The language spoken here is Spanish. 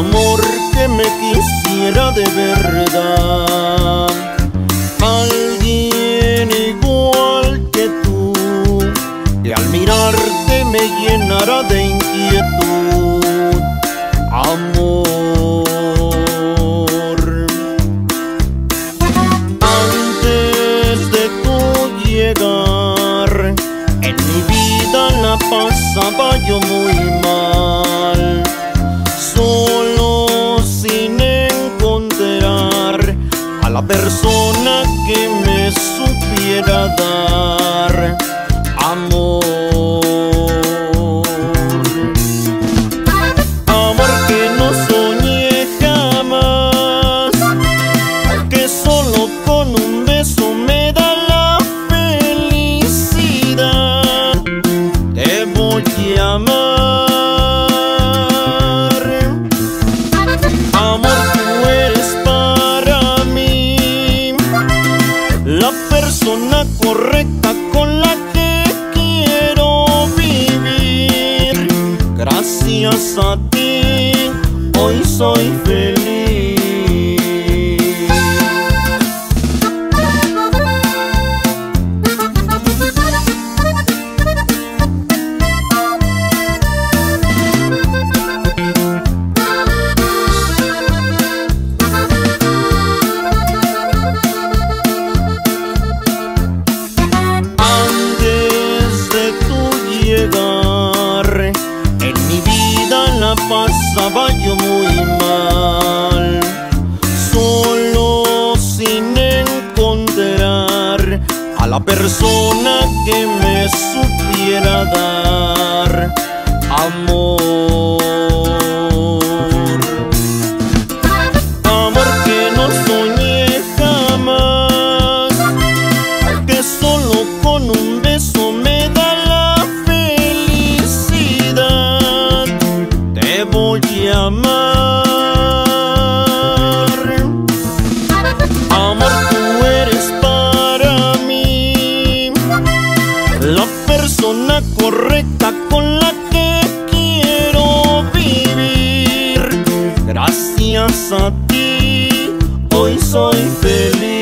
amor que me quisiera de verdad. Alguien igual que tú, que al mirarte me llenará de inquietud. Amor. Antes de tu llegar, en mi vida la pasaba yo muy mal persona correcta con la que quiero vivir. Gracias a ti, hoy soy feliz. Pasaba muy mal, solo sin encontrar a la persona que me supiera dar amor. amar. Amor, tú eres para mí la persona correcta con la que quiero vivir. Gracias a ti, hoy soy feliz.